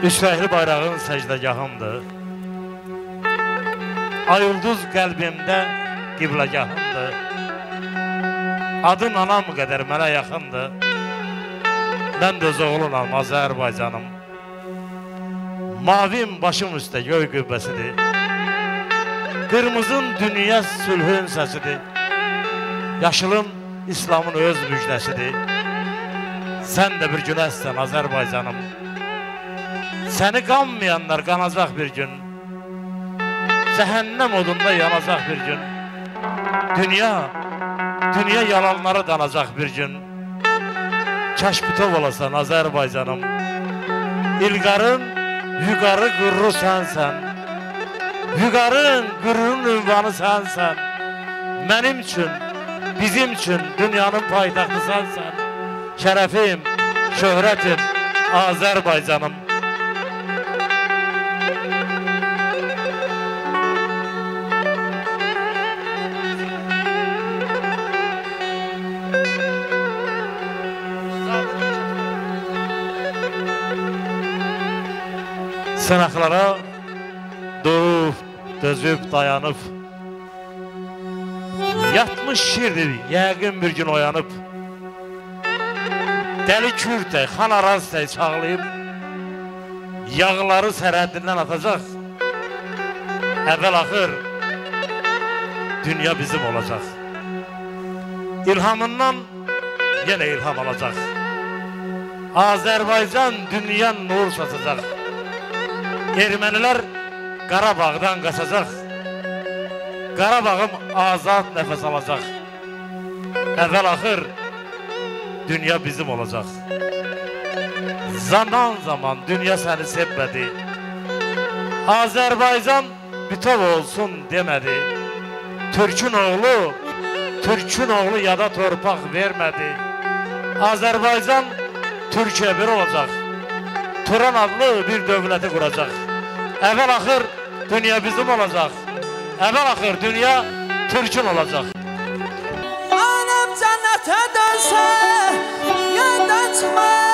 Üçrəkli bayrağın səcdəgahımdır. Ay ulduz qəlbimdə qibləgahımdır. Adın anam qədər mənə yaxındır. Mən də öz oğlunam, Azərbaycanım. Mavim başım üstə göy qübbəsidir. Qırmızın dünya sülhün səsidir. Yaşılın İslamın öz müjdəsidir. Sən də bir gün əssən Azərbaycanım. Səni qanmayanlar qanacaq bir gün. Cəhənnəm odunda yanacaq bir gün. Dünya, dünya yalanları danacaq bir gün. Kaş bütov olasan Azərbaycanım. İlqarın yuqarı qürru sənsən. Vüqarın, qürurun ünvanı sənsən. Mənim üçün, bizim üçün dünyanın paytaxtı sənsən. Şərəfim, şöhrətim, Azərbaycanım. Sınaqlara durub, dözüb, dayanıb. Yatmış şirdir, yəqin bir gün oyanıb. Dəli kürtək, xan arazitək çağlayıb Yağları sərhəddindən atacaq. Əvvəl-axır Dünya bizim olacaq. İlhamından yenə ilham alacaq. Azərbaycan dünya nur saçacaq Ermənilər Qarabağdan qaçacaq. Qarabağım azad nəfəs alacaq. Əvvəl axır dünya bizim olacaq. Zaman zaman dünya səni sevmədi. Azərbaycan bütöv olsun demədi. Türkün oğlu, Türkün oğlu yada torpaq vermədi. Azərbaycan Türkiyə bir olacaq. Turan adlı bir dövləti quracaq. Əvvəl axır dünya bizim olacaq. Əvvəl axır dünya Türkün olacaq. Anam cənnətə dönsə, yəndən çıxmaz